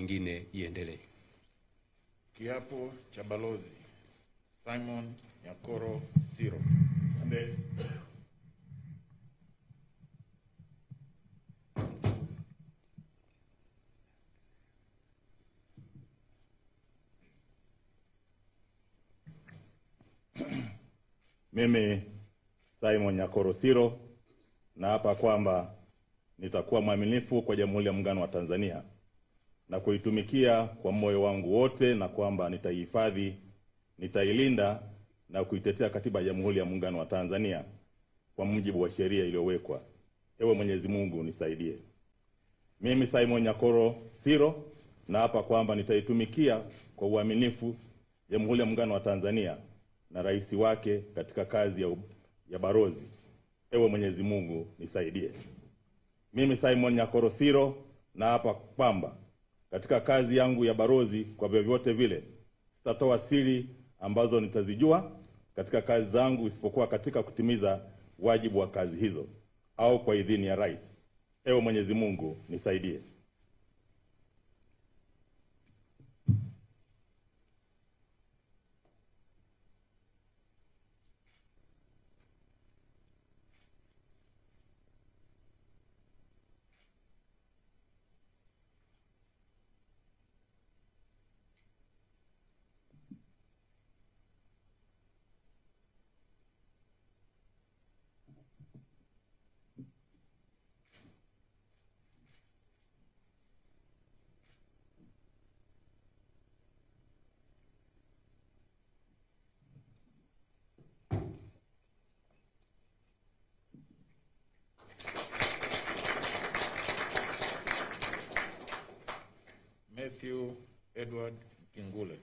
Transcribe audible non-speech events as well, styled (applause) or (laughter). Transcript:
nyingine iendelee. Kiapo cha Balozi Simon Nyakoro Siro. (clears throat) Mimi Simon Nyakoro Siro naapa kwamba nitakuwa mwaminifu kwa Jamhuri ya Muungano wa Tanzania na kuitumikia kwa moyo wangu wote, na kwamba nitaihifadhi, nitailinda na kuitetea Katiba ya Jamhuri ya Muungano wa Tanzania kwa mujibu wa sheria iliyowekwa. Ewe Mwenyezi Mungu nisaidie. Mimi Simon Nyakoro Siro naapa kwamba nitaitumikia kwa uaminifu Jamhuri ya Muungano wa Tanzania na rais wake katika kazi ya, ya barozi. Ewe Mwenyezi Mungu nisaidie. Mimi Simon Nyakoro Siro naapa kwamba katika kazi yangu ya barozi, kwa vyovyote vile sitatoa siri ambazo nitazijua katika kazi zangu, isipokuwa katika kutimiza wajibu wa kazi hizo au kwa idhini ya rais. Ewe Mwenyezi Mungu nisaidie. Matthew Edward Kingule.